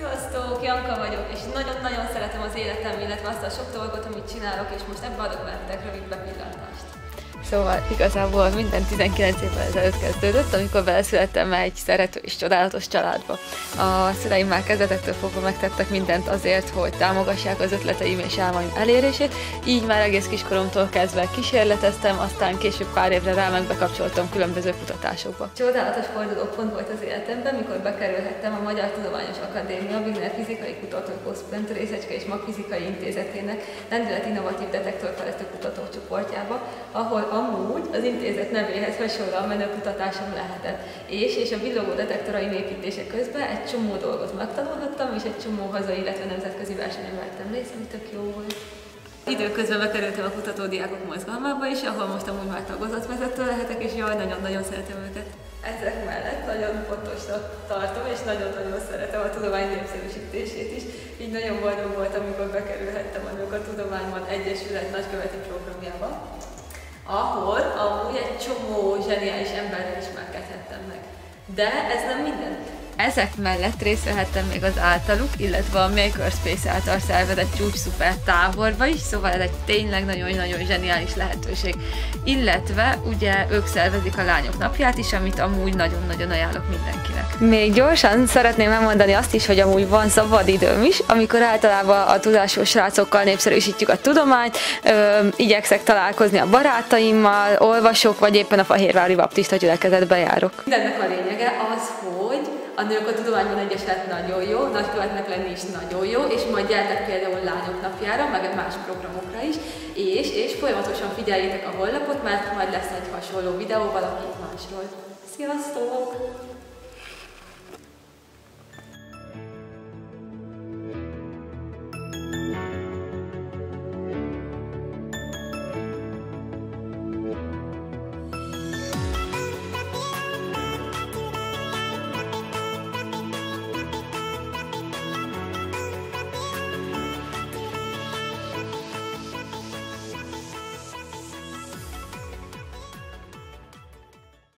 Sziasztok, Janka vagyok, és nagyon-nagyon szeretem az életem, illetve azt a sok dolgot, amit csinálok, és most ebbe adok veletek rövid bepillantást. Szóval igazából minden 19 évvel ezelőtt kezdődött, amikor beleszülettem egy szerető és csodálatos családba. A szüleim már kezdetektől fogva megtettek mindent azért, hogy támogassák az ötleteim és álmaim elérését, így már egész kiskoromtól kezdve kísérleteztem, aztán később pár évre rá meg bekapcsoltam különböző kutatásokba. Csodálatos fordulópont volt az életemben, mikor bekerülhettem a Magyar Tudományos Akadémia Wigner Fizikai Kutatóközpont Részecske és Magfizikai Intézetének lendület innovatív detektorfejlesztő kutatócsoportjába, ahol amúgy az intézet nevéhez hasonlóan menő kutatásom lehetett. És, és a villogó detektoraim építése közben egy csomó dolgot megtanulhattam, és egy csomó hazai, illetve nemzetközi versenyen vettem részt, ami tök jó volt. Időközben bekerültem a kutatódiákok mozgalmába is, ahol most amúgy már tagozatvezető lehetek, és jaj, nagyon-nagyon szeretem őket. Ezek mellett nagyon fontosnak tartom, és nagyon-nagyon szeretem a tudomány népszerűsítését is. Így nagyon boldog voltam, amikor bekerülhettem a Nők a Tudományban Egyesület nagyköveti programjába ahol amúgy egy csomó zseniális emberrel ismerkedhettem meg. De ez nem minden. Ezek mellett részt vehettem még az általuk, illetve a Makerspace által szervezett csúcs szuper táborba is, szóval ez egy tényleg nagyon-nagyon zseniális lehetőség. Illetve ugye ők szervezik a lányok napját is, amit amúgy nagyon-nagyon ajánlok mindenkinek. Még gyorsan szeretném elmondani azt is, hogy amúgy van szabad időm is, amikor általában a tudásos srácokkal népszerűsítjük a tudományt, ö, igyekszek találkozni a barátaimmal, olvasok, vagy éppen a Fehérvári Baptista gyülekezetbe járok. Mindennek a lényege az, hogy a nők a tudományban egyeset nagyon jó, nagykövetnek lenni is nagyon jó, és majd gyertek például lányok napjára, meg más programokra is, és, és folyamatosan figyeljétek a honlapot, mert majd lesz egy hasonló videó valaki másról. Sziasztok!